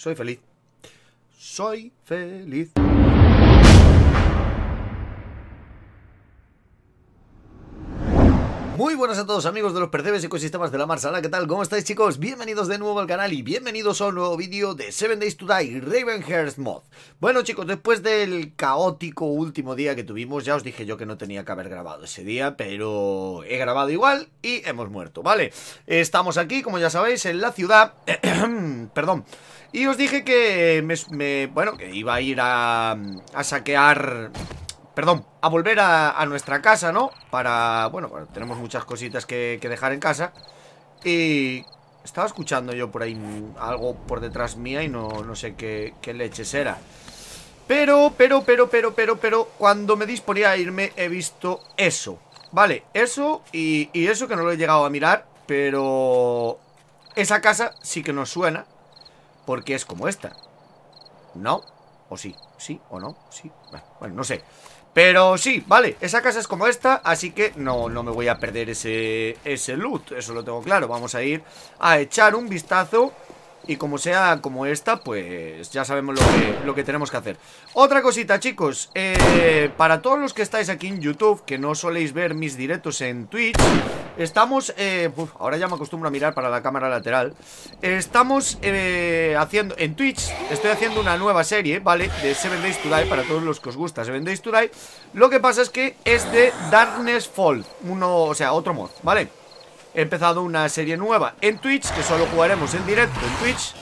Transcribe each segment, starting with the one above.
soy feliz. Soy feliz. Muy buenas a todos amigos de los percebes ecosistemas de la Marsala, ¿qué tal? ¿Cómo estáis chicos? Bienvenidos de nuevo al canal y bienvenidos a un nuevo vídeo de 7 Days to Die Ravenhurst Mod. Bueno chicos, después del caótico último día que tuvimos, ya os dije yo que no tenía que haber grabado ese día, pero he grabado igual y hemos muerto, ¿vale? Estamos aquí, como ya sabéis, en la ciudad, perdón, y os dije que me, bueno, que iba a ir a, a saquear Perdón, a volver a, nuestra casa, ¿no? Para, bueno, tenemos muchas cositas que, dejar en casa Y estaba escuchando yo por ahí algo por detrás mía y no, no sé qué, qué leches era Pero, pero, pero, pero, pero, pero, cuando me disponía a irme he visto eso Vale, eso y, y eso que no lo he llegado a mirar Pero esa casa sí que nos suena Porque es como esta ¿No? ¿O sí? ¿Sí o no? Sí, bueno, no sé pero sí, vale, esa casa es como esta, así que no, no me voy a perder ese, ese loot, eso lo tengo claro. Vamos a ir a echar un vistazo y como sea como esta, pues ya sabemos lo que, lo que tenemos que hacer Otra cosita chicos eh, Para todos los que estáis aquí en YouTube Que no soléis ver mis directos en Twitch Estamos, eh, ahora ya me acostumbro a mirar para la cámara lateral Estamos eh, haciendo, en Twitch Estoy haciendo una nueva serie, ¿vale? De Seven Days to Die, para todos los que os gusta Seven Days to Die Lo que pasa es que es de Darkness Fall Uno, o sea, otro mod, ¿vale? He empezado una serie nueva en Twitch Que solo jugaremos en directo en Twitch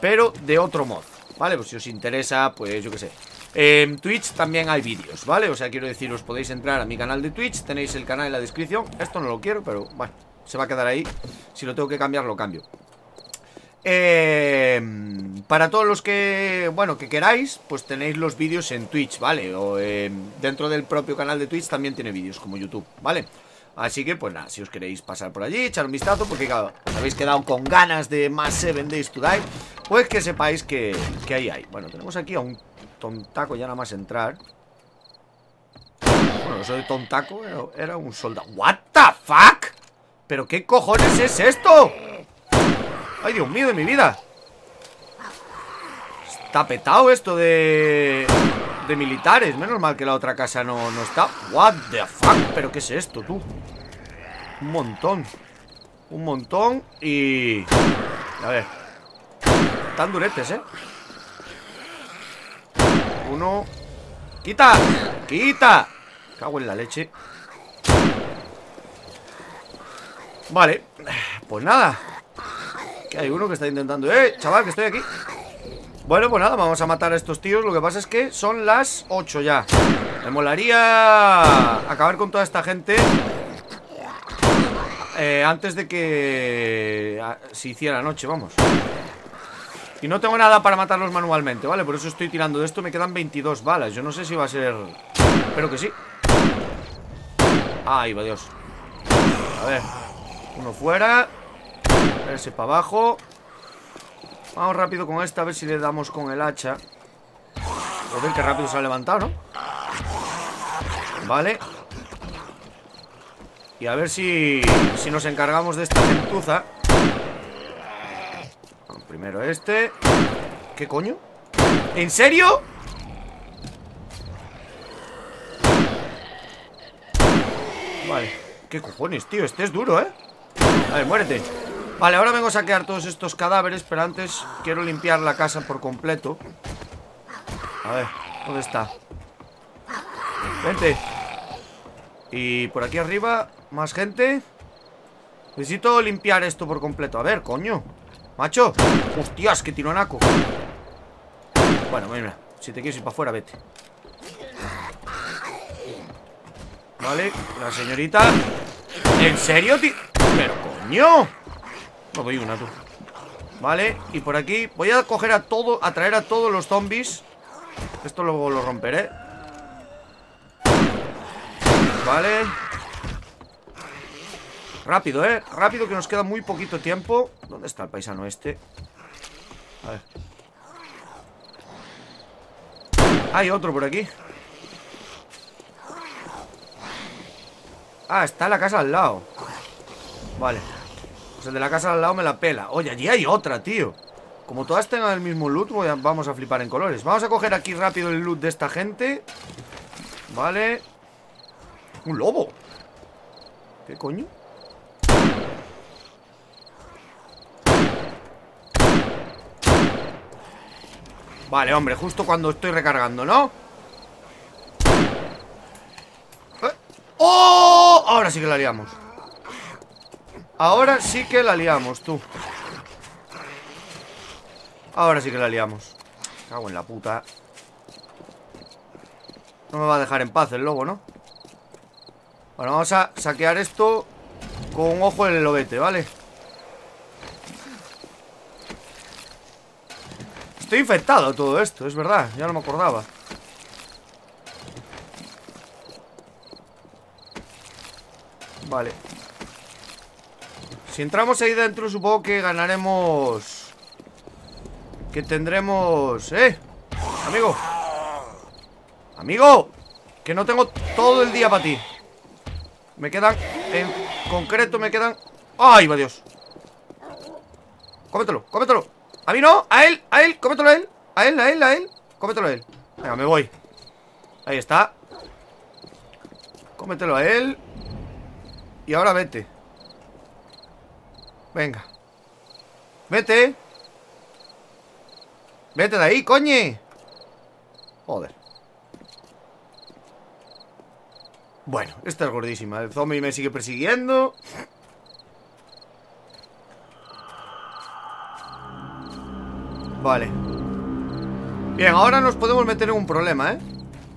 Pero de otro mod ¿Vale? Pues si os interesa, pues yo qué sé En Twitch también hay vídeos, ¿vale? O sea, quiero decir, os podéis entrar a mi canal de Twitch Tenéis el canal en la descripción Esto no lo quiero, pero bueno, se va a quedar ahí Si lo tengo que cambiar, lo cambio eh, para todos los que, bueno, que queráis, pues tenéis los vídeos en Twitch, ¿vale? O eh, dentro del propio canal de Twitch también tiene vídeos, como YouTube, ¿vale? Así que, pues nada, si os queréis pasar por allí, echar un vistazo, porque claro, os habéis quedado con ganas de más Seven Days to Die, pues que sepáis que, que ahí hay. Bueno, tenemos aquí a un tontaco ya nada más entrar. Bueno, eso de tontaco era, un soldado. ¿What the fuck? ¿Pero qué cojones es esto? ¡Ay, Dios mío de mi vida! Está petado esto de de militares. Menos mal que la otra casa no, no está. What the fuck? ¿Pero qué es esto, tú? Un montón. Un montón y... A ver. Tan duretes, ¿eh? Uno... ¡Quita! ¡Quita! Cago en la leche. Vale. Pues nada. Que hay uno que está intentando... ¡Eh, chaval, que estoy aquí! Bueno, pues nada, vamos a matar a estos tíos. Lo que pasa es que son las 8 ya. Me molaría acabar con toda esta gente eh, Antes de que se hiciera noche, vamos. Y no tengo nada para matarlos manualmente, ¿vale? Por eso estoy tirando de esto. Me quedan 22 balas. Yo no sé si va a ser... Espero que sí. Ahí va, Dios. A ver Uno fuera. Ese para abajo Vamos rápido con esta, a ver si le damos con el hacha Joder, qué rápido se ha levantado, ¿no? Vale Y a ver si, si nos encargamos de esta gentuza Primero este ¿Qué coño? ¿En serio? Vale ¿Qué cojones, tío? Este es duro, ¿eh? A ver, muérete Vale, ahora vengo a saquear todos estos cadáveres Pero antes quiero limpiar la casa por completo. A ver, ¿dónde está? Vente. Y por aquí arriba Más gente. Necesito limpiar esto por completo. A ver, coño. Macho. Hostias, que tironaco. Bueno, mira Si te quieres ir para afuera, vete. Vale, la señorita. ¿En serio, tío? Pero coño no doy una, tú. Vale, y por aquí. Voy a coger a todo, a traer a todos los zombies. Esto luego lo romperé. Vale. Rápido, eh. Rápido que nos queda muy poquito tiempo. ¿Dónde está el paisano este? A ver. Hay otro por aquí. Ah, está la casa al lado. Vale pues el de la casa al lado me la pela Oye, allí hay otra, tío Como todas tengan el mismo loot Vamos a flipar en colores Vamos a coger aquí rápido el loot de esta gente Vale Un lobo ¿Qué coño? Vale, hombre, justo cuando estoy recargando, ¿no? ¿Eh? ¡Oh! Ahora sí que la liamos Ahora sí que la liamos, tú. Ahora sí que la liamos. Cago en la puta. No me va a dejar en paz el lobo, ¿no? Bueno, vamos a saquear esto Con un ojo en el lobete, ¿vale? Estoy infectado todo esto, es verdad Ya no me acordaba. Vale Si entramos ahí dentro Supongo que ganaremos. Que tendremos... ¡Eh! Amigo. Amigo Que no tengo todo el día para ti. Me quedan En concreto me quedan. ¡Ay, va Dios! Cómetelo, cómetelo. A mí no, a él, a él, cómetelo a él. A él, a él, a él. Cómetelo a él. Venga, me voy. Ahí está. Cómetelo a él. Y ahora vete Venga. Vete. Vete de ahí, coñe. Joder. Bueno, esta es gordísima. El zombie me sigue persiguiendo. Vale. Bien, ahora nos podemos meter en un problema, ¿eh?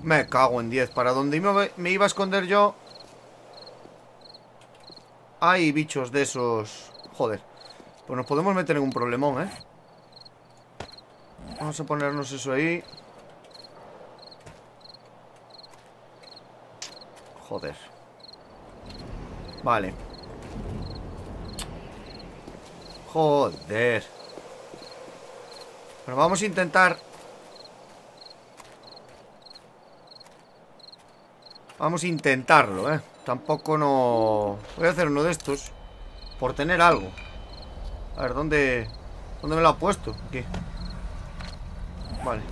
Me cago en 10 ¿Para dónde me iba a esconder yo? Hay bichos de esos Joder. Pues nos podemos meter en un problemón, ¿eh? Vamos a ponernos eso ahí. Joder. Vale. Joder. Pero vamos a intentar. Vamos a intentarlo, ¿eh? Tampoco no... Voy a hacer uno de estos Por tener algo. A ver, ¿dónde... ¿Dónde me lo ha puesto? Aquí. Vale.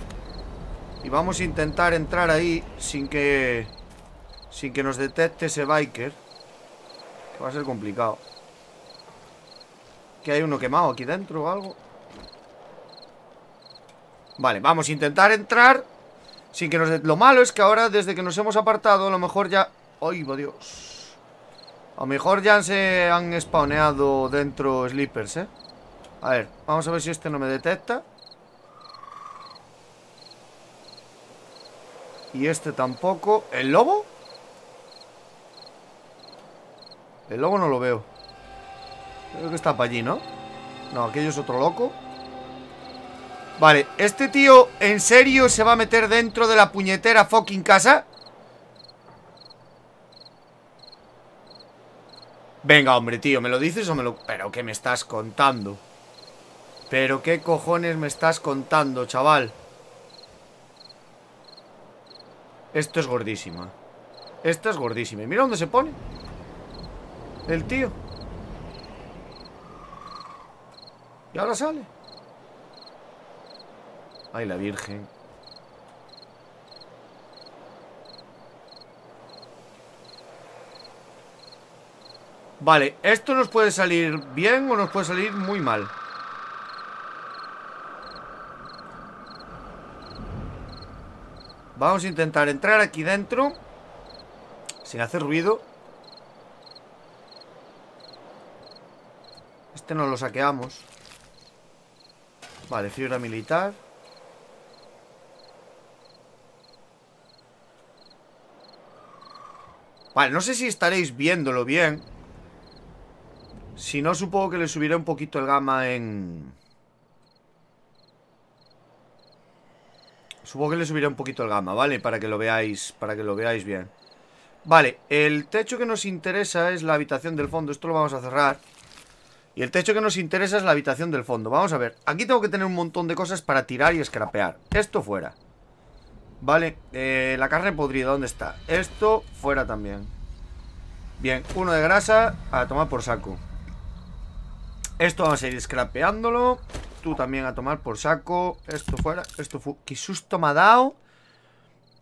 Y vamos a intentar entrar ahí Sin que Sin que nos detecte ese biker Que va a ser complicado. Que hay uno quemado aquí dentro o algo. Vale, vamos a intentar entrar Sin que nos... Lo malo es que ahora Desde que nos hemos apartado A lo mejor ya... ¡Ay, va Dios! A lo mejor ya se han spawneado dentro sleepers, ¿eh? A ver, vamos a ver si este no me detecta Y este tampoco ¿El lobo? El lobo no lo veo Creo que está para allí, ¿no? No, aquello es otro loco Vale, ¿este tío en serio se va a meter dentro de la puñetera fucking casa? Venga, hombre, tío, ¿me lo dices o me lo...? ¿Pero qué me estás contando? ¿Pero qué cojones me estás contando, chaval? Esto es gordísima Esto es gordísima Y mira dónde se pone El tío Y ahora sale Ay, la virgen Vale, esto nos puede salir bien o nos puede salir muy mal Vamos a intentar entrar aquí dentro Sin hacer ruido. Este no lo saqueamos. Vale, fibra militar. Vale, no sé si estaréis viéndolo bien Si no, supongo que le subiré un poquito el gama en... Supongo que le subiré un poquito el gama, ¿vale? Para que lo veáis, para que lo veáis bien. Vale, el techo que nos interesa es la habitación del fondo. Esto lo vamos a cerrar. Y el techo que nos interesa es la habitación del fondo. Vamos a ver, aquí tengo que tener un montón de cosas para tirar y escrapear Esto fuera. Vale, eh, la carne podrida, ¿dónde está? Esto fuera también. Bien, uno de grasa A tomar por saco Esto vamos a ir scrapeándolo Tú también a tomar por saco. Esto fuera. Esto fue. Qué susto me ha dado.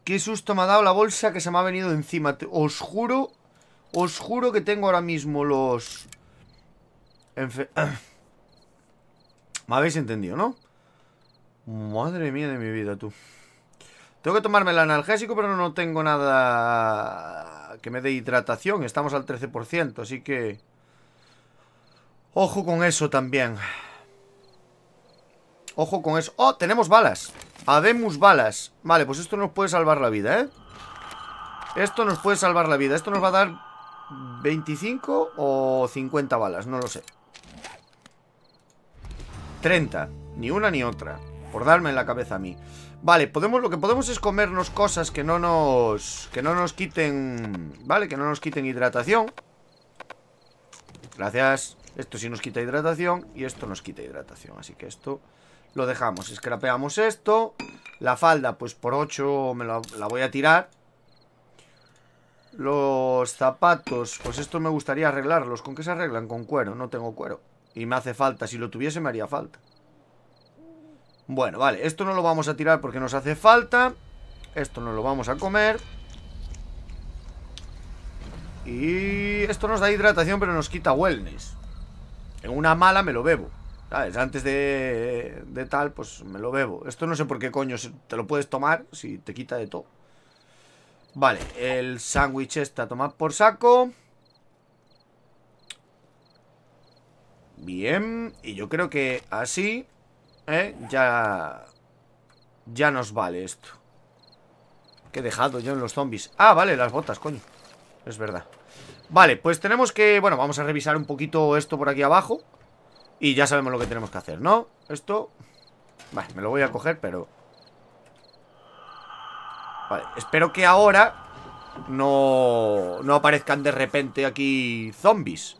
Qué susto me ha dado la bolsa que se me ha venido encima. Os juro. Os juro que tengo ahora mismo los. Enfe... me habéis entendido, ¿no? Madre mía de mi vida, tú. Tengo que tomarme el analgésico, pero no tengo nada que me dé hidratación. Estamos al 13%, así que... Ojo con eso también. Ojo con eso. ¡Oh! Tenemos balas. Habemos balas. Vale, pues esto nos puede salvar la vida, ¿eh? Esto nos puede salvar la vida. Esto nos va a dar 25 o 50 balas, no lo sé. 30. Ni una ni otra. Por darme en la cabeza a mí. Vale, podemos, lo que podemos es comernos cosas que no nos... Que no nos quiten... Vale, que no nos quiten hidratación. Gracias. Esto sí nos quita hidratación y esto nos quita hidratación. Así que esto lo dejamos. Escrapeamos esto. La falda, pues por 8 me la, la voy a tirar. Los zapatos, pues esto me gustaría arreglarlos. ¿Con qué se arreglan? Con cuero. No tengo cuero. Y me hace falta. Si lo tuviese me haría falta. Bueno, vale. Esto no lo vamos a tirar porque nos hace falta. Esto no lo vamos a comer. Y esto nos da hidratación pero nos quita wellness. En una mala me lo bebo. ¿Sabes? Antes de, de tal, pues me lo bebo. Esto no sé por qué coño te lo puedes tomar si te quita de todo. Vale, el sándwich está tomado por saco. Bien, y yo creo que así ¿eh? ya ya nos vale esto. Que he dejado yo en los zombies. Ah, vale, las botas, coño. Es verdad. Vale, pues tenemos que... Bueno, vamos a revisar un poquito esto por aquí abajo Y ya sabemos lo que tenemos que hacer, ¿no? Esto... Vale, me lo voy a coger, pero... Vale, espero que ahora no, no aparezcan de repente aquí zombies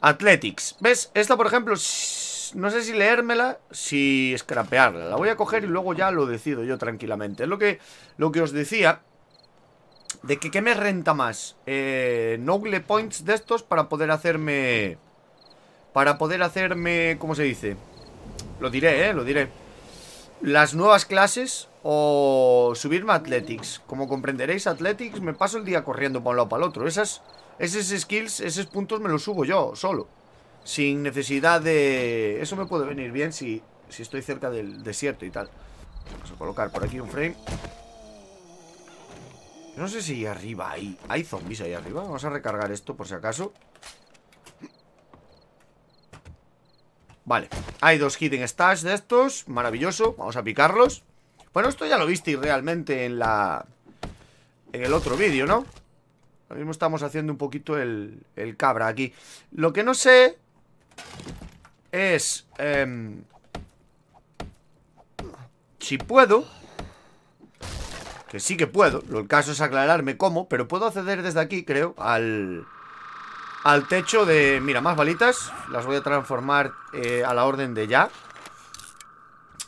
Athletics ¿Ves? Esta, por ejemplo, no sé si leérmela, si scrapearla La voy a coger y luego ya lo decido yo tranquilamente Es lo que, lo que os decía de que qué me renta más eh, Noble Points de estos para poder hacerme... Para poder hacerme... ¿Cómo se dice? Lo diré, eh, lo diré. Las nuevas clases o subirme a Athletics. Como comprenderéis, Athletics me paso el día corriendo para un lado para el otro. Esas, Esos skills, esos puntos me los subo yo, solo. Sin necesidad de... Eso me puede venir bien si, si estoy cerca del desierto y tal. Vamos a colocar por aquí un frame no sé si arriba hay... Hay zombies ahí arriba. Vamos a recargar esto por si acaso. Vale. Hay dos hidden stash de estos. Maravilloso. Vamos a picarlos. Bueno, esto ya lo visteis realmente en la... En el otro vídeo, ¿no? Ahora mismo estamos haciendo un poquito el, el cabra aquí. Lo que no sé... Es... Eh, si puedo... Que sí que puedo, el caso es aclararme cómo Pero puedo acceder desde aquí, creo Al, al techo de... Mira, más balitas. Las voy a transformar eh, a la orden de ya.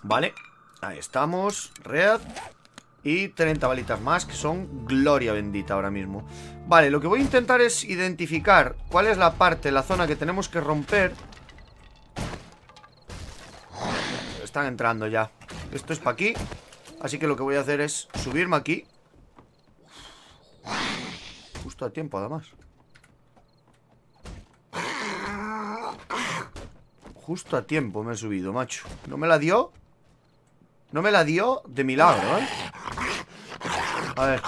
Vale. Ahí estamos, red. Y 30 balitas más Que son gloria bendita ahora mismo. Vale, lo que voy a intentar es identificar Cuál es la parte, la zona que tenemos que romper. Están entrando ya. Esto es para aquí Así que lo que voy a hacer es subirme aquí Justo a tiempo además Justo a tiempo me he subido, macho ¿No me la dio? No me la dio de milagro, ¿eh? A ver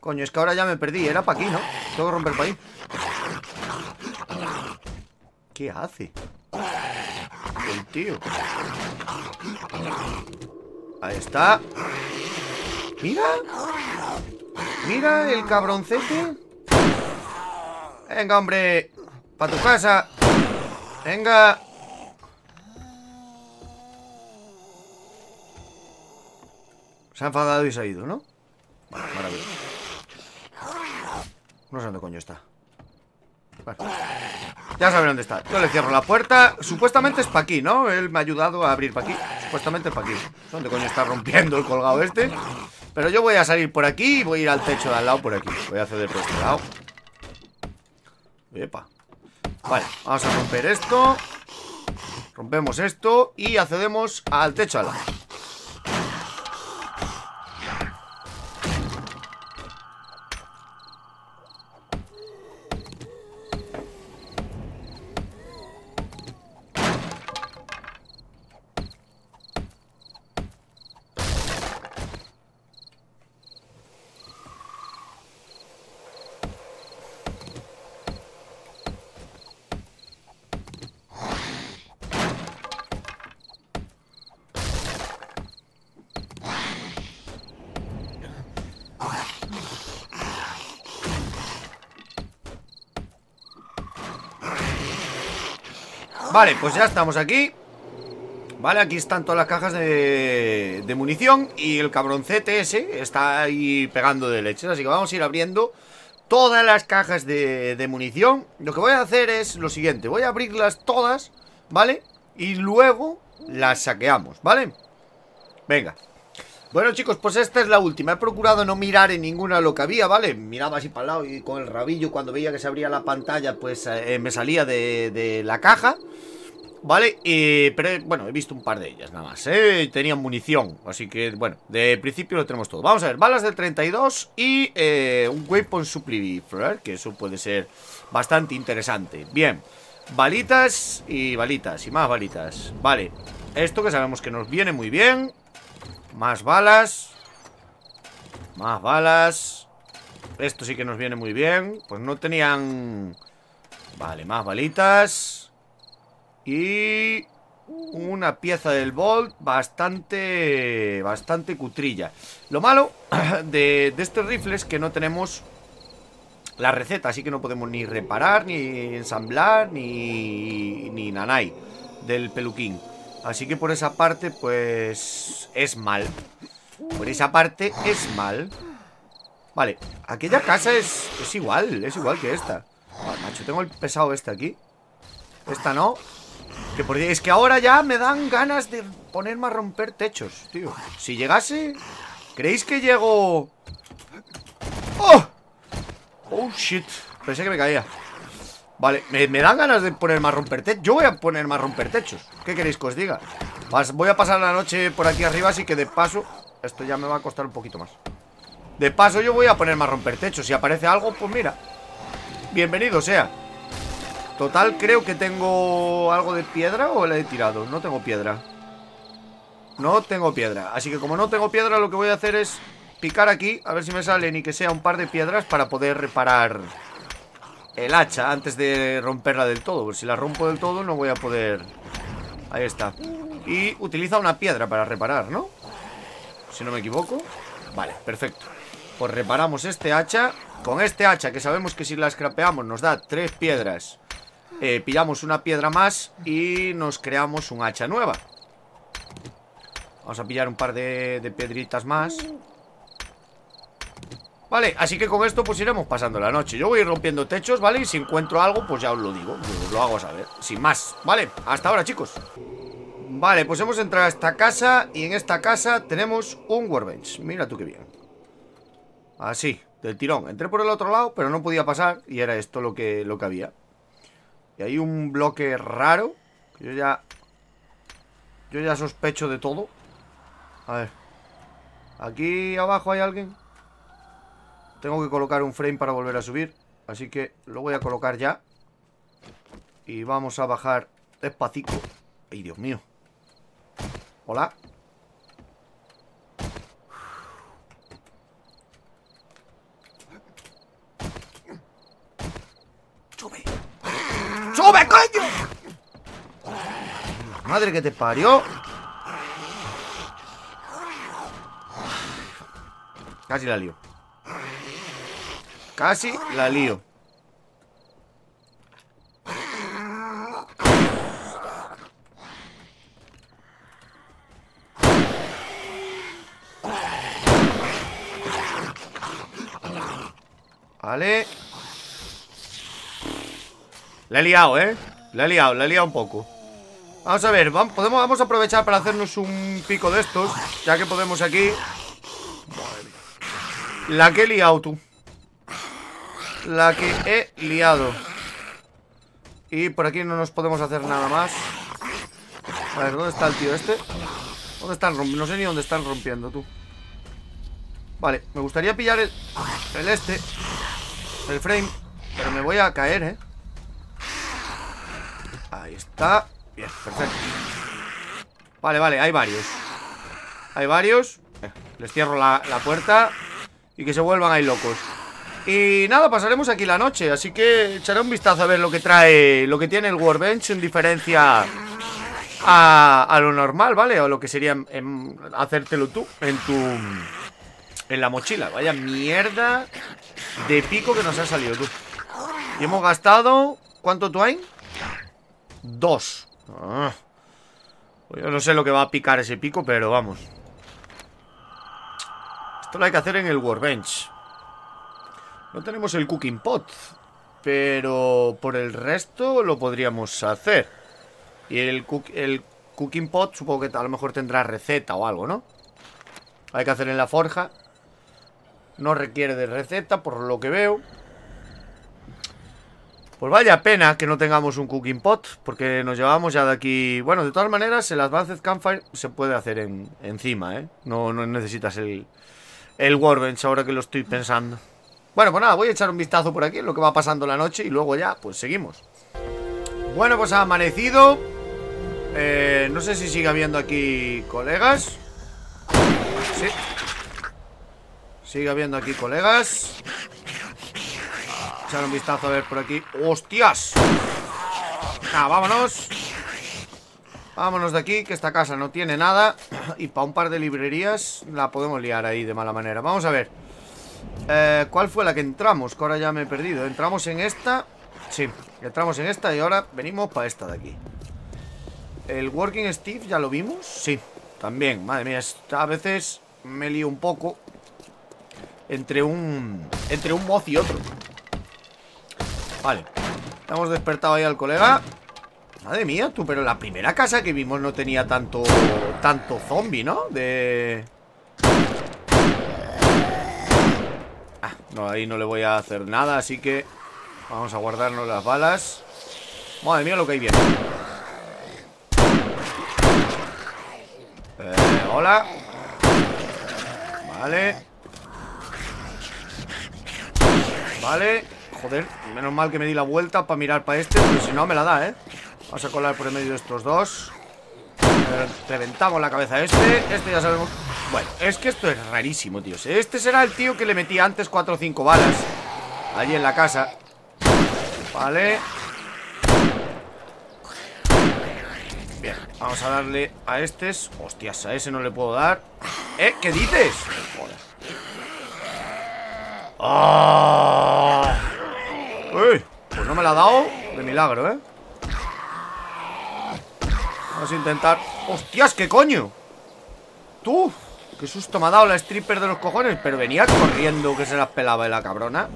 Coño, es que ahora ya me perdí Era para aquí, ¿no? Tengo que romper para ahí ¿Qué hace? El tío Ahí está. Mira. Mira el cabroncete. Venga, hombre. Para tu casa. Venga. Se ha enfadado y se ha ido, ¿no? maravilloso No sé dónde coño está Ya saben dónde está. Yo le cierro la puerta. Supuestamente es para aquí, ¿no? Él me ha ayudado a abrir para aquí Supuestamente es para aquí ¿Dónde coño está rompiendo el colgado este? Pero yo voy a salir por aquí Y voy a ir al techo de al lado por aquí. Voy a acceder por este lado. Epa. Vale, vamos a romper esto. Rompemos esto y accedemos al techo al lado Vale, pues ya estamos aquí Vale, aquí están todas las cajas de, de munición Y el cabroncete ese está ahí pegando de leches Así que vamos a ir abriendo todas las cajas de, de munición Lo que voy a hacer es lo siguiente Voy a abrirlas todas, ¿vale? Y luego las saqueamos, ¿vale? Venga bueno chicos, pues esta es la última He procurado no mirar en ninguna lo que había, ¿vale? Miraba así para el lado y con el rabillo Cuando veía que se abría la pantalla Pues eh, me salía de, de, la caja ¿Vale? pero bueno, he visto un par de ellas nada más ¿eh? Tenían munición Así que, bueno, de principio lo tenemos todo Vamos a ver, balas del 32 Y eh, un weapon supply Que eso puede ser bastante interesante Bien Balitas y balitas y más balitas Vale, esto que sabemos que nos viene muy bien más balas. Más balas. Esto sí que nos viene muy bien. Pues no tenían... Vale, más balitas. Y... Una pieza del Bolt Bastante... Bastante cutrilla. Lo malo de, de este rifle es que no tenemos la receta, así que no podemos ni reparar, ni ensamblar, ni, ni nanay del peluquín. Así que por esa parte, pues... Es mal. Por esa parte es mal. Vale, aquella casa es, igual Es igual que esta. Ah, Macho, tengo el pesado este aquí. Esta no. Que por, Es que ahora ya me dan ganas de ponerme a romper techos, tío. Si llegase... ¿Creéis que llego...? ¡Oh! ¡Oh, shit! Pensé que me caía Vale, me, dan ganas de ponerme a romper techos Yo voy a ponerme a romper techos ¿Qué queréis que os diga? voy a pasar la noche por aquí arriba Así que de paso Esto ya me va a costar un poquito más De paso yo voy a ponerme a romper techos Si aparece algo, pues mira Bienvenido sea Total, creo que tengo algo de piedra ¿O le he tirado? No tengo piedra No tengo piedra Así que como no tengo piedra Lo que voy a hacer es picar aquí A ver si me salen y que sea un par de piedras Para poder reparar el hacha antes de romperla del todo. Si la rompo del todo no voy a poder... Ahí está. Y utiliza una piedra para reparar, ¿no? Si no me equivoco. Vale, perfecto. Pues reparamos este hacha. Con este hacha, que sabemos que si la scrapeamos nos da tres piedras. Eh, pillamos una piedra más y nos creamos un hacha nueva. Vamos a pillar un par de, de piedritas más. Vale, así que con esto pues iremos pasando la noche. Yo voy a ir rompiendo techos, ¿vale? Y si encuentro algo, pues ya os lo digo. Os lo hago saber, sin más Vale, hasta ahora, chicos. Vale, pues hemos entrado a esta casa Y en esta casa tenemos un workbench. Mira tú qué bien. Así, del tirón. Entré por el otro lado, pero no podía pasar Y era esto lo que, lo que había. Y hay un bloque raro. Que yo ya... Yo ya sospecho de todo. A ver. Aquí abajo hay alguien tengo que colocar un frame para volver a subir Así que lo voy a colocar ya Y vamos a bajar despacito ¡Ay, Dios mío! Hola ¡Sube! ¡Sube, coño! madre que te parió Casi la lío Casi la lío. Vale. La he liado, ¿eh? La he liado, la he liado un poco. Vamos a ver, vamos, podemos, vamos a aprovechar para hacernos un pico de estos Ya que podemos aquí La que he liado tú la que he liado. Y por aquí no nos podemos hacer nada más. A ver, ¿dónde está el tío este? ¿Dónde están rompiendo? No sé ni dónde están rompiendo, tú Vale, me gustaría pillar el, el este El frame Pero me voy a caer, ¿eh? Ahí está Bien, perfecto Vale, vale, hay varios Hay varios eh, Les cierro la, la puerta Y que se vuelvan ahí locos y nada, pasaremos aquí la noche Así que echaré un vistazo a ver lo que trae Lo que tiene el Workbench en diferencia a, lo normal, ¿vale? O lo que sería hacértelo tú en tu... En la mochila Vaya mierda de pico que nos ha salido tú Y hemos gastado... ¿Cuánto tú hay? Dos ah. Yo no sé lo que va a picar ese pico, pero vamos Esto lo hay que hacer en el Workbench No tenemos el Cooking Pot Pero por el resto lo podríamos hacer. Y el, cooking pot supongo que a lo mejor tendrá receta o algo, ¿no? Hay que hacer en la forja. No requiere de receta, por lo que veo. Pues vaya pena que no tengamos un cooking pot Porque nos llevamos ya de aquí... Bueno, de todas maneras, el Advanced Campfire se puede hacer en, encima, ¿eh? No, no necesitas el, el Workbench ahora que lo estoy pensando Bueno, pues nada, voy a echar un vistazo por aquí lo que va pasando la noche y luego ya, pues seguimos. Bueno, pues ha amanecido. Eh, no sé si sigue habiendo aquí colegas. Sí. Sigue habiendo aquí colegas. Echar un vistazo a ver por aquí. ¡Hostias! Ah, vámonos. Vámonos de aquí, que esta casa no tiene nada. Y para un par de librerías La podemos liar ahí de mala manera. Vamos a ver eh, ¿Cuál fue la que entramos? Que ahora ya me he perdido Entramos en esta Sí, entramos en esta y ahora venimos para esta de aquí el Working Steve, ¿ya lo vimos? Sí, también, madre mía A veces me lío un poco Entre un... Entre un moz y otro Vale Hemos despertado ahí al colega Madre mía, tú, pero la primera casa que vimos no tenía tanto... Tanto zombie, ¿no? De... No, ahí no le voy a hacer nada, así que... Vamos a guardarnos las balas. Madre mía lo que hay bien. Hola. Vale. Vale. Joder, menos mal que me di la vuelta para mirar para este Porque si no me la da, ¿eh? Vamos a colar por el medio de estos dos. Eh, Reventamos la cabeza a este. Este ya sabemos Bueno, es que esto es rarísimo, tío Este será el tío que le metí antes 4 o 5 balas Allí en la casa Vale Bien, vamos a darle a estos Hostias, a ese no le puedo dar ¿Eh? ¿Qué dices? Joder ¡Ah! Uy, pues no me la ha dado De milagro, ¿eh? Vamos a intentar ¡Hostias, qué coño! ¡Tú! Qué susto me ha dado la stripper de los cojones Pero venía corriendo que se las pelaba de la cabrona.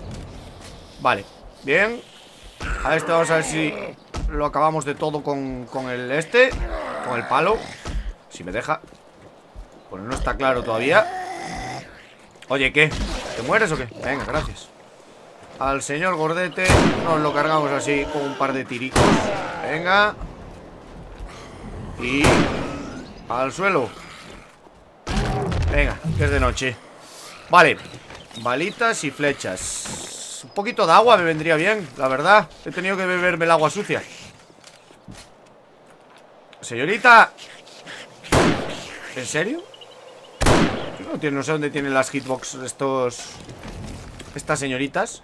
Vale, bien. A este vamos a ver si lo acabamos de todo con, con el este Con el palo. Si me deja. Pues no está claro todavía. Oye, ¿qué? ¿Te mueres o qué? Venga, gracias. Al señor gordete Nos lo cargamos así con un par de tiricos. Venga. Y Al suelo Venga, que es de noche. Vale Balitas y flechas. Un poquito de agua me vendría bien, la verdad. He tenido que beberme el agua sucia. Señorita ¿En serio? No, no sé dónde tienen las hitbox estos Estas señoritas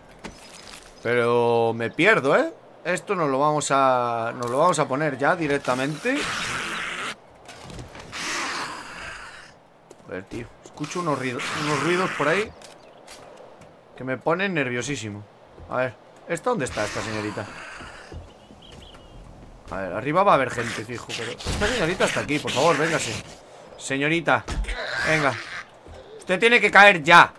Pero me pierdo, ¿eh? Esto nos lo vamos a Nos lo vamos a poner ya directamente Ver, tío. Escucho unos ruidos, unos ruidos por ahí que me pone nerviosísimo. A ver, ¿esta dónde está esta señorita? A ver, arriba va a haber gente, fijo Pero esta señorita está aquí, por favor, véngase. Señorita, venga. Usted tiene que caer ya.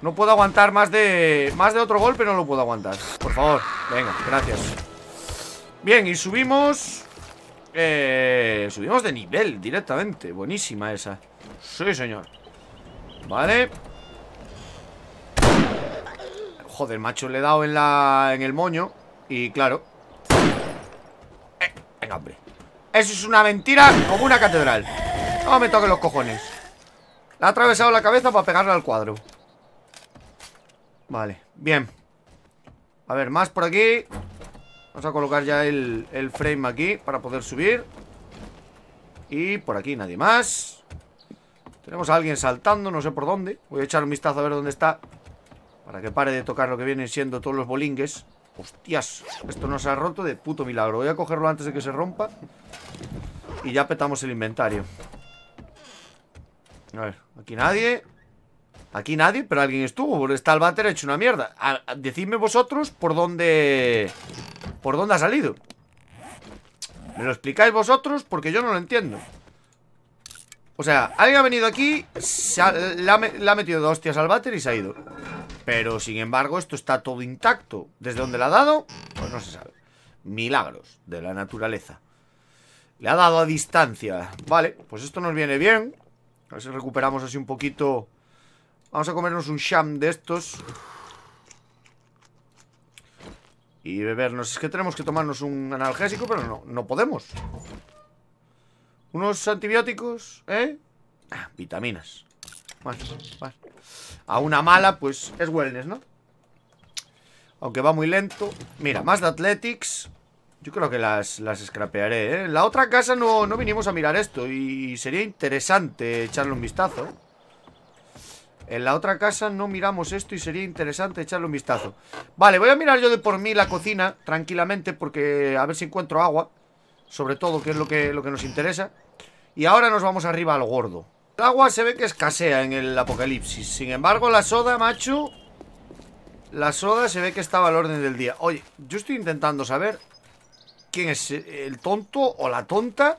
No puedo aguantar más de Más de otro golpe, no lo puedo aguantar. Por favor, venga, gracias. Bien, y subimos Subimos de nivel directamente. Buenísima esa. Sí, señor. Vale. Joder, macho, le he dado en la en el moño Y claro. Eh, Venga, hombre. Eso es una mentira como una catedral. No me toquen los cojones. Le ha atravesado la cabeza para pegarle al cuadro. Vale, bien. A ver, más por aquí Vamos a colocar ya el, el frame aquí Para poder subir. Y por aquí nadie más. Tenemos a alguien saltando, no sé por dónde. Voy a echar un vistazo a ver dónde está Para que pare de tocar lo que vienen siendo todos los bolingues. Hostias, esto no se ha roto de puto milagro. Voy a cogerlo antes de que se rompa. Y ya petamos el inventario. A ver, aquí nadie Aquí nadie, pero alguien estuvo está el váter hecho una mierda Decidme vosotros por dónde ¿Por dónde ha salido? ¿Me lo explicáis vosotros? Porque yo no lo entiendo O sea, alguien ha venido aquí se ha, le, ha, ha metido dos hostias al váter y se ha ido pero, sin embargo, esto está todo intacto. ¿Desde dónde le ha dado? Pues no se sabe. Milagros de la naturaleza. Le ha dado a distancia. Vale, pues esto nos viene bien. A ver si recuperamos así un poquito. Vamos a comernos un sham de estos. Y bebernos. Es que tenemos que tomarnos un analgésico, pero no, no podemos. Unos antibióticos, ¿eh? Ah, vitaminas. Vale, vale. A una mala, pues es wellness, ¿no? Aunque va muy lento Mira, más de Athletics Yo creo que las, las scrapearé, ¿eh? En la otra casa no, no vinimos a mirar esto Y sería interesante echarle un vistazo ¿eh? En la otra casa no miramos esto y sería interesante echarle un vistazo. Vale, voy a mirar yo de por mí la cocina Tranquilamente porque a ver si encuentro agua Sobre todo, que es lo que, lo que nos interesa. Y ahora nos vamos arriba al gordo. El agua se ve que escasea en el apocalipsis. Sin embargo, la soda, macho La soda se ve que estaba al orden del día. Oye, yo estoy intentando saber ¿Quién es el tonto o la tonta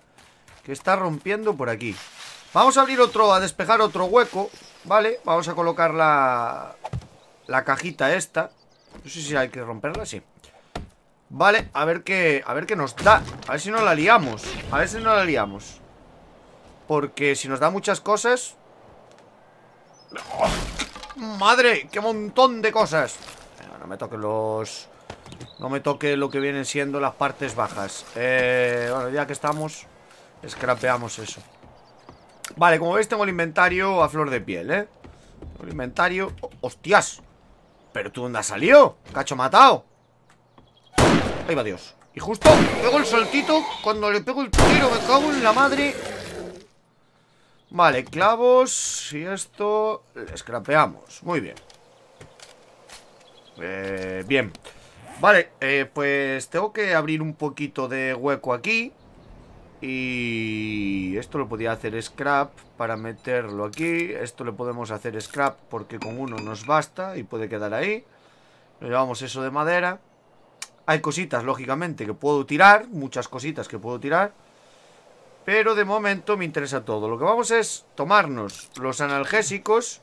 Que está rompiendo por aquí. Vamos a abrir otro, a despejar otro hueco Vale, vamos a colocar la La cajita esta. No sé si hay que romperla, sí. Vale, a ver qué A ver qué nos da. A ver si no la liamos. A ver si no la liamos. Porque si nos da muchas cosas... ¡Oh! ¡Madre! ¡Qué montón de cosas! No me toque los... No me toque lo que vienen siendo las partes bajas. Eh, Bueno, ya que estamos Scrapeamos eso Vale, como veis tengo el inventario a flor de piel, ¿eh? Tengo el inventario... ¡Hostias! ¿Pero tú dónde has salido? ¡Cacho matado! Ahí va Dios. Y justo pego el saltito Cuando le pego el tiro me cago en la madre. Vale, clavos y esto Escrapeamos, muy bien. Eh, Bien. Vale, eh, pues tengo que abrir un poquito de hueco aquí Y esto lo podía hacer scrap para meterlo aquí Esto le podemos hacer scrap porque con uno nos basta y puede quedar ahí Nos llevamos eso de madera Hay cositas, lógicamente, que puedo tirar Muchas cositas que puedo tirar pero de momento me interesa todo. Lo que vamos es tomarnos los analgésicos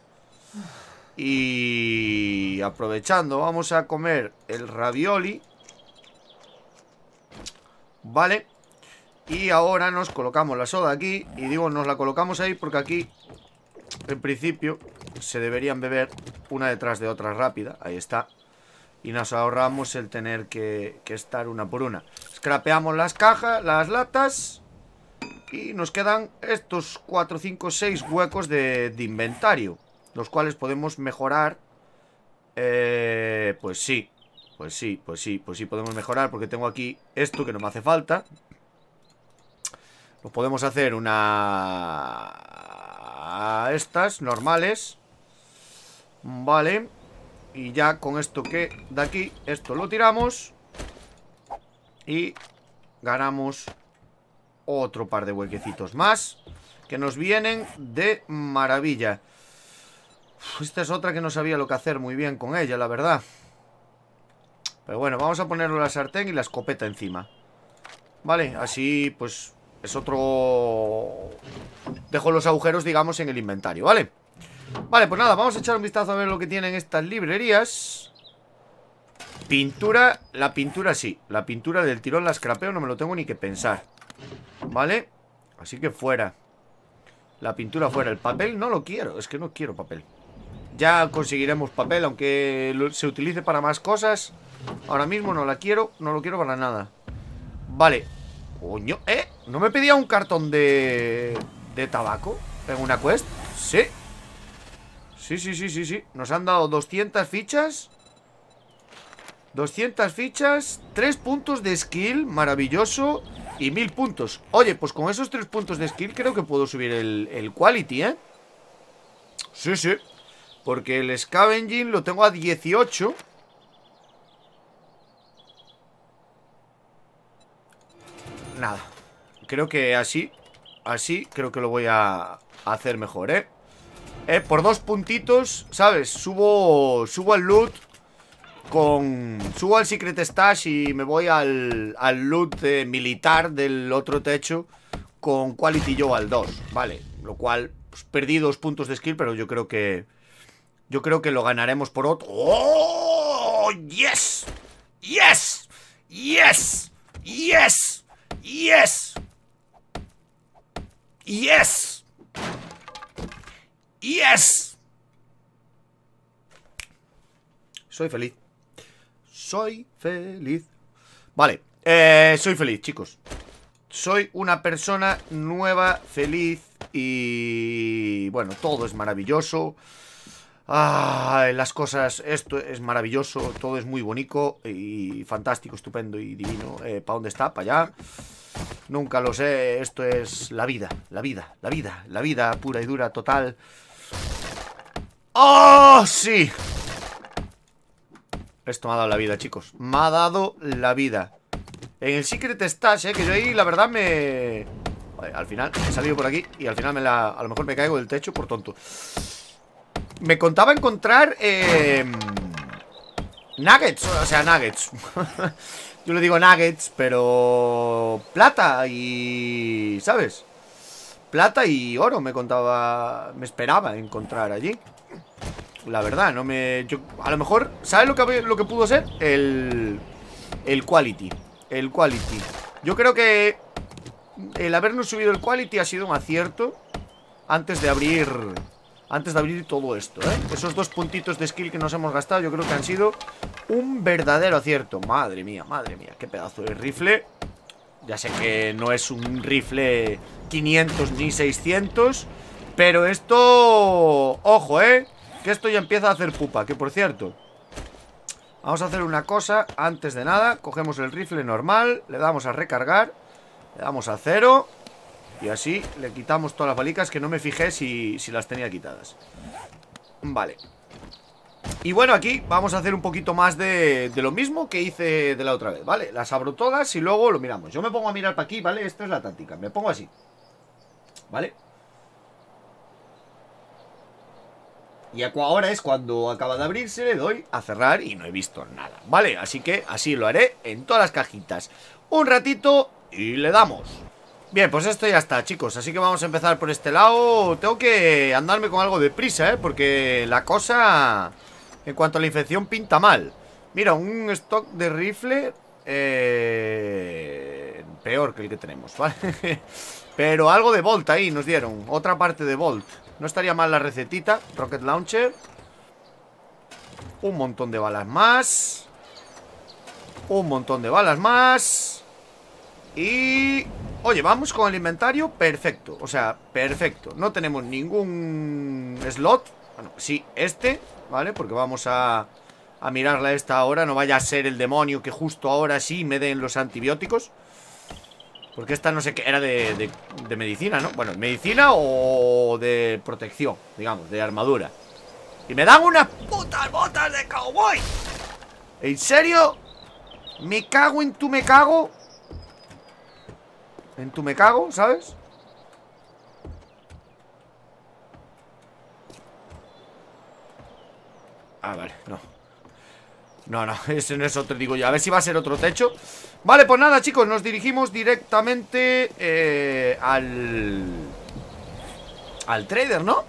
y aprovechando vamos a comer el ravioli. Vale. Y ahora nos colocamos la soda aquí. Y digo, nos la colocamos ahí porque aquí, en principio, se deberían beber una detrás de otra rápida. Ahí está. Y nos ahorramos el tener que, estar una por una. Scrapeamos las cajas, las latas. Y nos quedan estos 4, 5, 6 huecos de, de inventario Los cuales podemos mejorar eh, Pues sí Pues sí, pues sí, pues sí podemos mejorar Porque tengo aquí esto que no me hace falta Lo podemos hacer una... Estas, normales. Vale. Y ya con esto que de aquí Esto lo tiramos. Y ganamos otro par de huequecitos más Que nos vienen de maravilla. Esta es otra que no sabía lo que hacer muy bien con ella, la verdad. Pero bueno, vamos a ponerle la sartén y la escopeta encima. Vale, así pues es otro... Dejo los agujeros, digamos, en el inventario, ¿vale? Vale, pues nada, vamos a echar un vistazo a ver lo que tienen estas librerías. Pintura, la pintura sí La pintura del tirón la escrapeo, no me lo tengo ni que pensar ¿Vale? Así que fuera La pintura fuera. El papel no lo quiero Es que no quiero papel. Ya conseguiremos papel Aunque se utilice para más cosas. Ahora mismo no la quiero No lo quiero para nada. Vale Coño, ¿eh? ¿No me pedía un cartón de... de tabaco en una quest? Sí Sí, sí, sí, sí, sí Nos han dado 200 fichas 200 fichas 3 puntos de skill, maravilloso Y 1000 puntos Oye, pues con esos 3 puntos de skill Creo que puedo subir el, el quality, ¿eh? Sí, sí Porque el scavenging lo tengo a 18 Nada Creo que así Así creo que lo voy a hacer mejor, ¿eh? Eh, por dos puntitos, ¿sabes? Subo, subo al loot con... Subo al Secret Stash y me voy al, al loot militar del otro techo con Quality Joe al 2, ¿vale? Lo cual, pues, perdí dos puntos de skill, pero yo creo que... Yo creo que lo ganaremos por otro... ¡Oh! ¡Yes! ¡Yes! ¡Yes! ¡Yes! ¡Yes! ¡Yes! ¡Yes! Soy feliz soy feliz Vale, eh, soy feliz, chicos Soy una persona nueva, feliz Y... Bueno, todo es maravilloso Ah, las cosas, esto es maravilloso, todo es muy bonito y fantástico, estupendo y divino. Eh, ¿Para dónde está? ¿Para allá? Nunca lo sé, esto es la vida, la vida, la vida, la vida pura y dura, total. ¡Oh, sí! Esto me ha dado la vida, chicos Me ha dado la vida En el Secret Stash, eh, que yo ahí la verdad me... al final he salido por aquí Y al final me la... a lo mejor me caigo del techo por tonto Me contaba encontrar eh... Nuggets, o sea, nuggets Yo le digo nuggets, pero... Plata y... ¿Sabes? Plata y oro me contaba... Me esperaba encontrar allí la verdad, no me... a lo mejor, ¿sabes lo que, lo que pudo ser? El... El quality El quality Yo creo que el habernos subido el quality ha sido un acierto Antes de abrir... Antes de abrir todo esto, ¿eh? Esos dos puntitos de skill que nos hemos gastado Yo creo que han sido un verdadero acierto Madre mía, madre mía Qué pedazo de rifle Ya sé que no es un rifle 500 ni 600 Pero esto... Ojo, ¿eh? Que esto ya empieza a hacer pupa Que por cierto Vamos a hacer una cosa Antes de nada Cogemos el rifle normal Le damos a recargar Le damos a cero Y así le quitamos todas las balicas Que no me fijé si, las tenía quitadas Vale y bueno, aquí vamos a hacer un poquito más de, de, lo mismo que hice de la otra vez, ¿vale? Las abro todas y luego lo miramos Yo me pongo a mirar para aquí, ¿vale? Esta es la táctica, me pongo así ¿Vale? Y ahora es cuando acaba de abrirse, le doy a cerrar y no he visto nada, ¿vale? Así que así lo haré en todas las cajitas. Un ratito y le damos. Bien, pues esto ya está, chicos. Así que vamos a empezar por este lado. Tengo que andarme con algo de prisa, ¿eh? Porque la cosa, en cuanto a la infección, pinta mal. Mira, un stock de rifle... Eh... Peor que el que tenemos, ¿vale? Pero algo de Bolt ahí nos dieron. Otra parte de Bolt. No estaría mal la recetita Rocket Launcher Un montón de balas más Un montón de balas más Y... Oye, vamos con el inventario Perfecto, o sea, perfecto No tenemos ningún slot Bueno, sí, este, ¿vale? Porque vamos a, a mirarla esta ahora No vaya a ser el demonio que justo ahora sí me den los antibióticos porque esta no sé qué, era de, de, medicina, ¿no? Bueno, medicina o de protección, digamos, de armadura Y me dan unas putas botas de cowboy ¿En serio? ¿Me cago en tu me cago? ¿En tu me cago, sabes? Ah, vale, no No, no, ese no es otro, digo yo A ver si va a ser otro techo Vale, pues nada chicos, nos dirigimos directamente eh, al... Al trader, ¿no?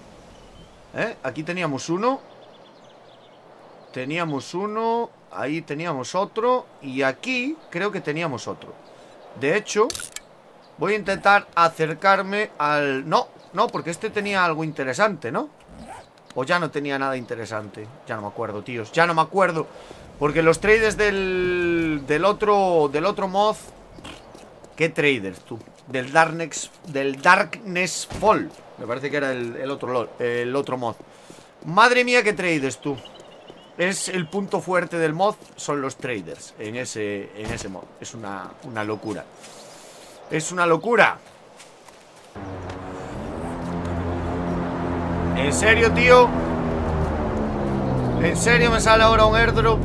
¿Eh? Aquí teníamos uno Teníamos uno Ahí teníamos otro Y aquí creo que teníamos otro De hecho Voy a intentar acercarme al... No, no, porque este tenía algo interesante, ¿no? O ya no tenía nada interesante Ya no me acuerdo, tíos Ya no me acuerdo porque los traders del, del otro del otro mod ¿Qué traders, tú? Del Darkness, del Darkness Fall. Me parece que era el, otro, el otro mod. Madre mía, qué traders, tú. Es el punto fuerte del mod, son los traders en ese, en ese mod. Es una, una locura. Es una locura. ¿En serio, tío? ¿En serio me sale ahora un airdrop?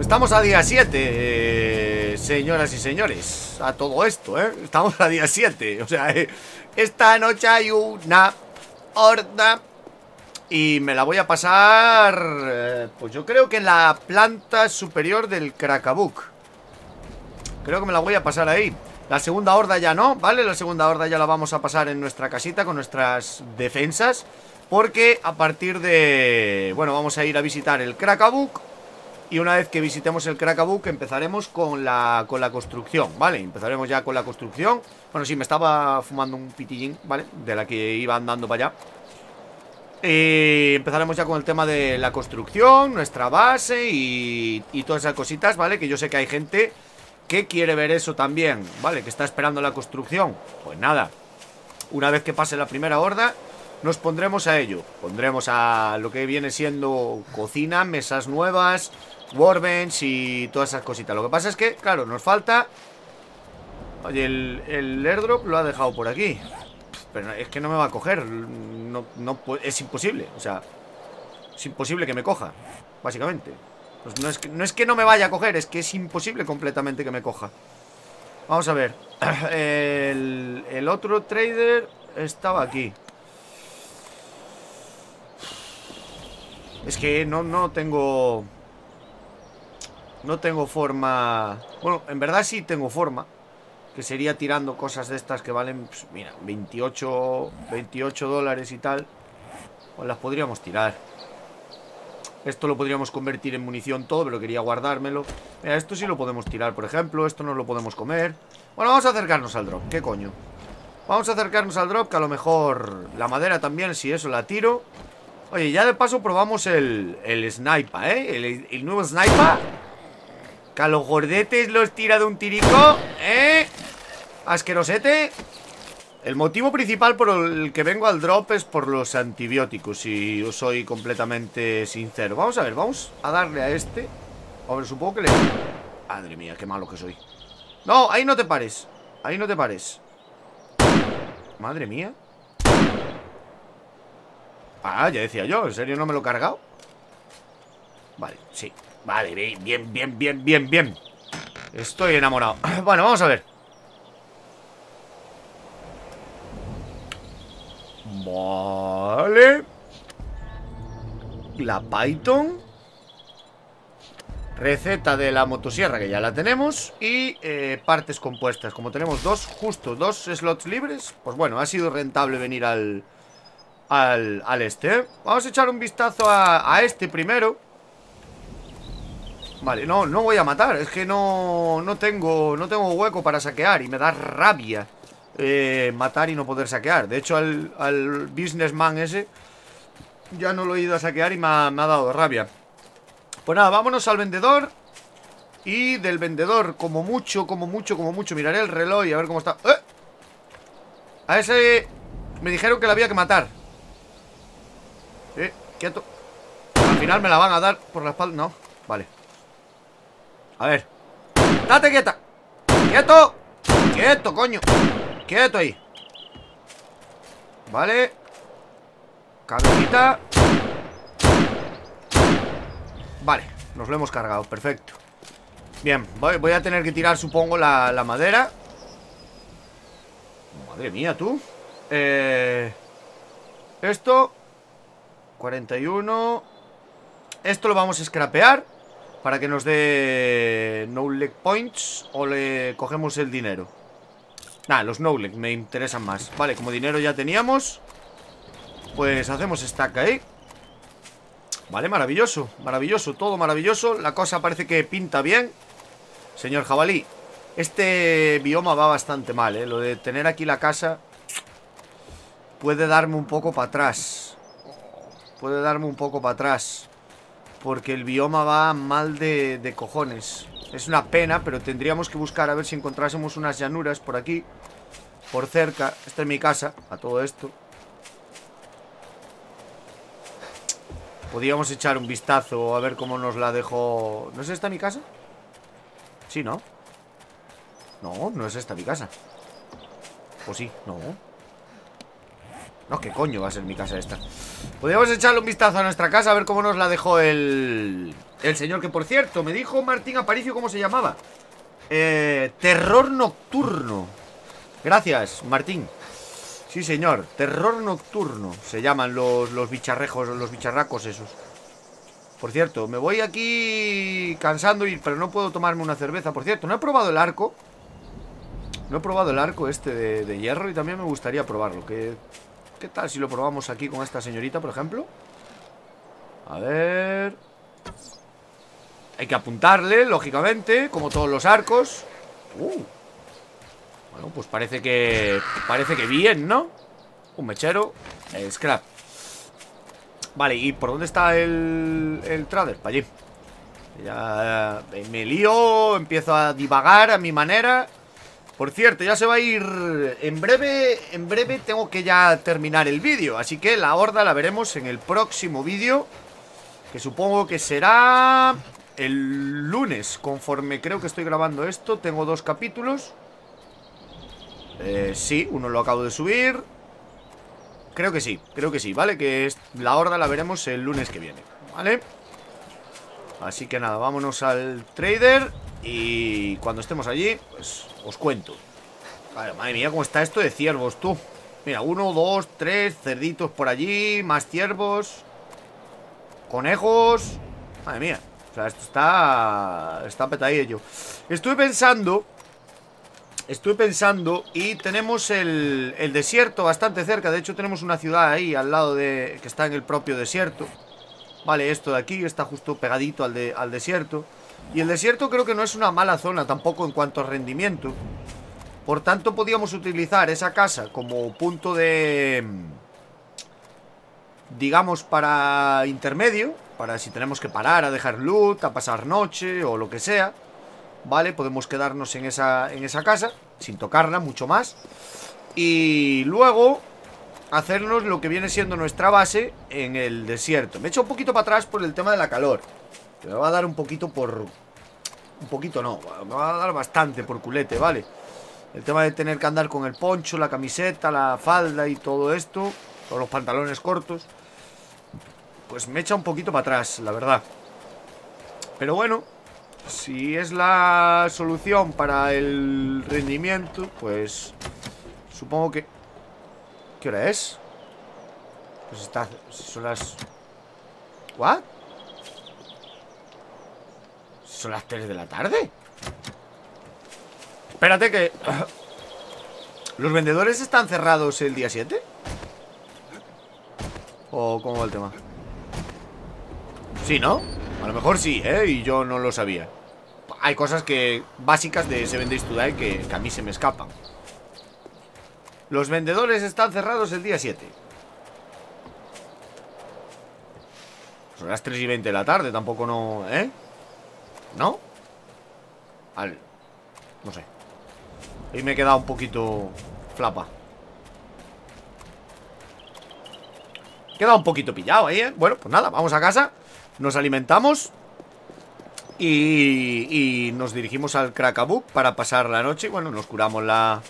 Estamos a día 7, eh, señoras y señores A todo esto, ¿eh? Estamos a día 7 O sea, eh, esta noche hay una horda Y me la voy a pasar eh, Pues yo creo que en la planta superior del Krakabuk Creo que me la voy a pasar ahí La segunda horda ya no, ¿vale? La segunda horda ya la vamos a pasar en nuestra casita Con nuestras defensas porque a partir de... Bueno, vamos a ir a visitar el Krakabuk Y una vez que visitemos el Krakabuk empezaremos con la, con la construcción, ¿vale? Empezaremos ya con la construcción Bueno, sí, me estaba fumando un pitillín, ¿vale? De la que iba andando para allá y empezaremos ya con el tema de la construcción, nuestra base y, y todas esas cositas, ¿vale? Que yo sé que hay gente que quiere ver eso también, ¿vale? Que está esperando la construcción Pues nada, una vez que pase la primera horda nos pondremos a ello. Pondremos a lo que viene siendo cocina, mesas nuevas, workbench y todas esas cositas. Lo que pasa es que, claro, nos falta... Oye, el, el airdrop lo ha dejado por aquí. Pero es que no me va a coger. No, no, es imposible. O sea, es imposible que me coja, básicamente. Pues no, es que, no es que no me vaya a coger, es que es imposible completamente que me coja. Vamos a ver. El, otro trader estaba aquí. Es que no, no tengo... No tengo forma... Bueno, en verdad sí tengo forma. Que sería tirando cosas de estas que valen, pues, mira, 28, 28 dólares y tal. Pues las podríamos tirar. Esto lo podríamos convertir en munición todo, pero quería guardármelo. Mira, esto sí lo podemos tirar, por ejemplo. Esto no lo podemos comer. Bueno, vamos a acercarnos al drop. ¿Qué coño? Vamos a acercarnos al drop, que a lo mejor la madera también, si eso la tiro. Oye, ya de paso probamos el, el sniper, ¿eh? El, nuevo sniper Que a los gordetes los tira de un tirico ¿Eh? Asquerosete El motivo principal por el que vengo al drop es por los antibióticos Si yo soy completamente sincero. Vamos a ver, vamos a darle a este. A ver, supongo que le... Madre mía, qué malo que soy. No, ahí no te pares Ahí no te pares. Madre mía. Ah, ya decía yo, ¿en serio no me lo he cargado? Vale, sí. Vale, bien, bien, bien, bien, bien. Estoy enamorado. Bueno, vamos a ver Vale La Python. Receta de la motosierra que ya la tenemos. Y eh, partes compuestas. Como tenemos dos, justo dos slots libres Pues bueno, ha sido rentable venir al, al, este ¿eh? Vamos a echar un vistazo a, este primero. Vale, no, no voy a matar. Es que no, no tengo No tengo hueco para saquear Y me da rabia eh, Matar y no poder saquear. De hecho al, al, businessman ese Ya no lo he ido a saquear y me ha, dado rabia Pues nada, vámonos al vendedor Y del vendedor Como mucho, como mucho, como mucho Miraré el reloj y a ver cómo está ¡Eh! A ese me dijeron que la había que matar eh, quieto Al final me la van a dar por la espalda No, vale A ver ¡Date quieta! ¡Quieto! ¡Quieto, coño! ¡Quieto ahí! Vale Cabecita Vale, nos lo hemos cargado, perfecto. Bien, voy, a tener que tirar, supongo, la, la madera. Madre mía, tú. Eh... Esto 41 Esto lo vamos a scrapear Para que nos dé No leg points O le cogemos el dinero. Nada, los no leg me interesan más. Vale, como dinero ya teníamos Pues hacemos stack ahí. Vale, maravilloso Maravilloso, todo maravilloso. La cosa parece que pinta bien. Señor jabalí Este bioma va bastante mal, ¿eh? Lo de tener aquí la casa Puede darme un poco para atrás. Puede darme un poco para atrás Porque el bioma va mal de, cojones. Es una pena, pero tendríamos que buscar a ver si encontrásemos unas llanuras por aquí Por cerca. Esta es mi casa, a todo esto Podríamos echar un vistazo a ver cómo nos la dejó... ¿No es esta mi casa? Sí, ¿no? No, no es esta mi casa Pues sí, no No, ¿qué coño va a ser mi casa esta? Podríamos echarle un vistazo a nuestra casa A ver cómo nos la dejó el... El señor que, por cierto, me dijo Martín Aparicio ¿Cómo se llamaba? Eh, terror Nocturno Gracias, Martín Sí, señor, terror nocturno Se llaman los, los bicharrejos Los bicharracos esos. Por cierto, me voy aquí Cansando, y, pero no puedo tomarme una cerveza. Por cierto, no he probado el arco No he probado el arco este de, hierro Y también me gustaría probarlo. ¿Qué, ¿Qué tal si lo probamos aquí con esta señorita, por ejemplo? A ver... Hay que apuntarle, lógicamente Como todos los arcos. Uh bueno, pues parece que... Parece que bien, ¿no? Un mechero eh, Scrap Vale, ¿y por dónde está el, el trader? Para allí Ya eh, me lío Empiezo a divagar a mi manera Por cierto, ya se va a ir En breve, en breve tengo que ya terminar el vídeo Así que la horda la veremos en el próximo vídeo Que supongo que será... El lunes, conforme creo que estoy grabando esto Tengo dos capítulos eh, sí, uno lo acabo de subir. Creo que sí, creo que sí, ¿vale? Que es, la horda la veremos el lunes que viene ¿Vale? Así que nada, vámonos al trader Y cuando estemos allí, pues os cuento. Madre mía, cómo está esto de ciervos, tú Mira, uno, dos, tres, cerditos por allí Más ciervos Conejos. Madre mía O sea, esto está... Está petadillo. Estuve pensando Estuve pensando y tenemos el, desierto bastante cerca. De hecho tenemos una ciudad ahí al lado de... Que está en el propio desierto. Vale, esto de aquí está justo pegadito al, de, al desierto. Y el desierto creo que no es una mala zona tampoco en cuanto a rendimiento. Por tanto podríamos utilizar esa casa como punto de... Digamos para intermedio Para si tenemos que parar a dejar loot, a pasar noche o lo que sea ¿vale? Podemos quedarnos en esa, en esa casa, sin tocarla, mucho más. Y luego hacernos lo que viene siendo nuestra base en el desierto. Me he hecho un poquito para atrás por el tema de la calor. Que me va a dar un poquito por... Un poquito no, me va a dar bastante por culete, ¿vale? El tema de tener que andar con el poncho, la camiseta, la falda y todo esto. Con los pantalones cortos. Pues me echa un poquito para atrás, la verdad. Pero bueno, si es la solución para el rendimiento, pues supongo que... ¿Qué hora es? Pues está... Son las... ¿What? ¿Son las 3 de la tarde? Espérate que... ¿Los vendedores están cerrados el día 7? ¿O cómo va el tema? Sí, ¿no? A lo mejor sí, ¿eh? Y yo no lo sabía Hay cosas que básicas de Seven Days to que, a mí se me escapan Los vendedores están cerrados el día 7 Son las 3 y 20 de la tarde, tampoco no... ¿Eh? ¿No? Al... No sé Y me he quedado un poquito flapa He quedado un poquito pillado ahí, ¿eh? Bueno, pues nada, vamos a casa nos alimentamos y, nos dirigimos al Krakabuk para pasar la noche. Bueno, nos curamos la...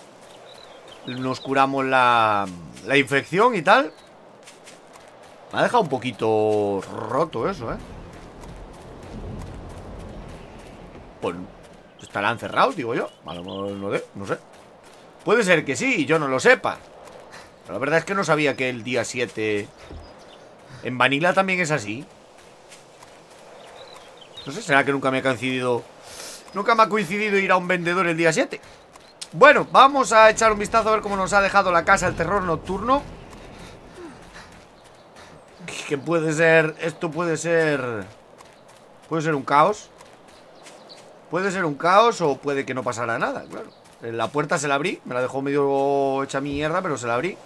Nos curamos la, la infección y tal. Me ha dejado un poquito roto eso, ¿eh? Pues estarán cerrados, digo yo. No, no, no sé. Puede ser que sí y yo no lo sepa. Pero la verdad es que no sabía que el día 7... En Vanilla también es así. No sé, ¿será que nunca me ha coincidido Nunca me ha coincidido ir a un vendedor el día 7 Bueno, vamos a echar un vistazo a ver cómo nos ha dejado la casa el terror nocturno. Que puede ser... Esto puede ser... Puede ser un caos. Puede ser un caos o puede que no pasara nada, claro. La puerta se la abrí Me la dejó medio hecha mierda, pero se la abrí.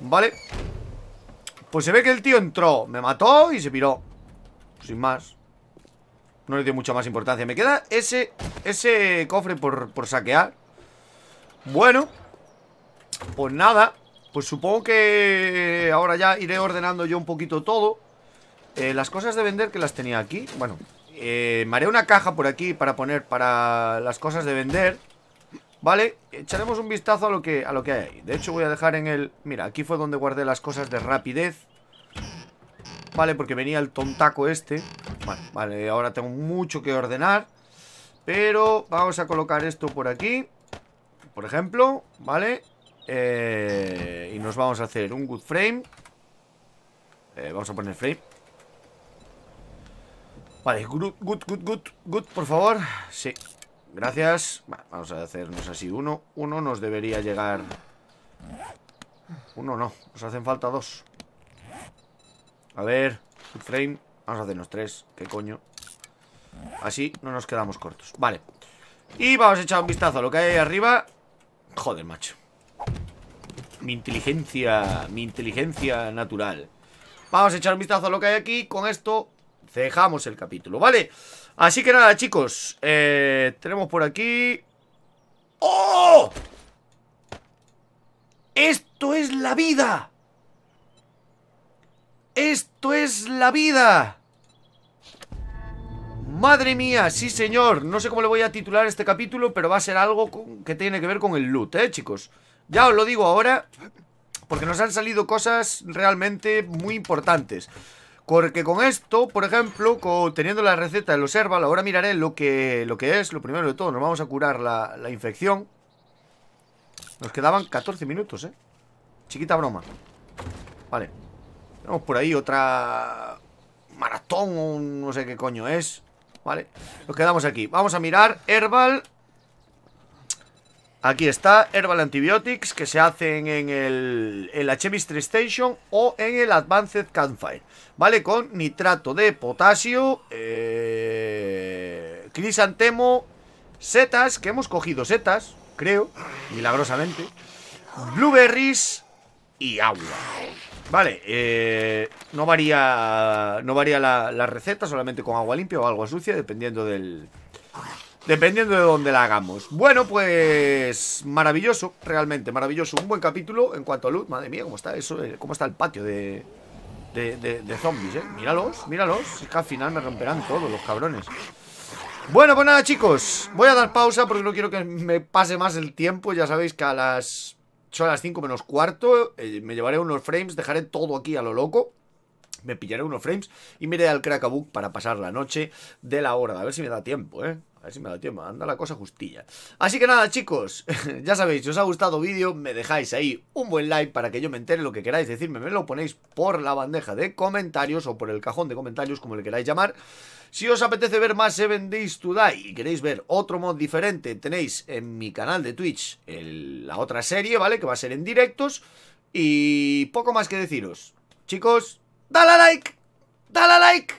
Vale Pues se ve que el tío entró Me mató y se piró. Sin más. No le dio mucha más importancia. Me queda ese, ese cofre por, por saquear. Bueno Pues nada. Pues supongo que ahora ya iré ordenando yo un poquito todo. Eh, Las cosas de vender que las tenía aquí. Bueno, eh, me haré una caja por aquí para poner para las cosas de vender Vale, echaremos un vistazo a lo que, a lo que hay ahí. De hecho voy a dejar en el... Mira, aquí fue donde guardé las cosas de rapidez. Vale, porque venía el tontaco este. Vale, vale, ahora tengo mucho que ordenar. Pero vamos a colocar esto por aquí Por ejemplo, ¿vale? Eh, y nos vamos a hacer un good frame. Eh, Vamos a poner frame. Vale, good, good, good, good, good, por favor. Sí, gracias. Vamos a hacernos así. Uno, uno nos debería llegar. Uno no, nos hacen falta dos. A ver, frame Vamos a hacernos tres, qué coño Así no nos quedamos cortos. Vale. Y vamos a echar un vistazo a lo que hay ahí arriba. Joder, macho. Mi inteligencia Mi inteligencia natural. Vamos a echar un vistazo a lo que hay aquí. Con esto dejamos el capítulo, ¿vale? Así que nada, chicos eh, Tenemos por aquí ¡Oh! ¡Esto es la vida! ¡Esto es la vida! Madre mía, sí señor No sé cómo le voy a titular este capítulo Pero va a ser algo que tiene que ver con el loot, ¿eh, chicos? Ya os lo digo ahora Porque nos han salido cosas realmente muy importantes porque con esto, por ejemplo, teniendo la receta de los herbal, ahora miraré lo que, lo que es, lo primero de todo, nos vamos a curar la, la infección. Nos quedaban 14 minutos, ¿eh? Chiquita broma. Vale. Tenemos por ahí otra maratón, no sé qué coño es. Vale, nos quedamos aquí. Vamos a mirar Herbal. Aquí está, Herbal Antibiotics, que se hacen en, el, en la Chemistry Station o en el Advanced Campfire. Vale, con nitrato de potasio, eh, crisantemo, setas, que hemos cogido setas, creo, milagrosamente, blueberries y agua. Vale, eh, no varía no varía la, receta, solamente con agua limpia o agua sucia, dependiendo del... Dependiendo de dónde la hagamos Bueno, pues maravilloso, realmente maravilloso Un buen capítulo en cuanto a luz Madre mía, cómo está eso, eh, cómo está el patio de, de, de, zombies, eh Míralos, míralos Es que al final me romperán todos los cabrones Bueno, pues nada chicos Voy a dar pausa porque no quiero que me pase más el tiempo Ya sabéis que a las son las 5 menos cuarto. Eh, me llevaré unos frames. Dejaré todo aquí a lo loco. Me pillaré unos frames y me iré al Crackabook para pasar la noche de la hora. A ver si me da tiempo, ¿eh? A ver si me da tiempo, anda la cosa justilla. Así que nada chicos, ya sabéis, si os ha gustado el vídeo Me dejáis ahí un buen like para que yo me entere lo que queráis decirme. Me lo ponéis por la bandeja de comentarios O por el cajón de comentarios, como le queráis llamar. Si os apetece ver más 7 Days to Die Y queréis ver otro mod diferente Tenéis en mi canal de Twitch la otra serie, ¿vale? Que va a ser en directos. Y poco más que deciros. Chicos, dale a like Dale a like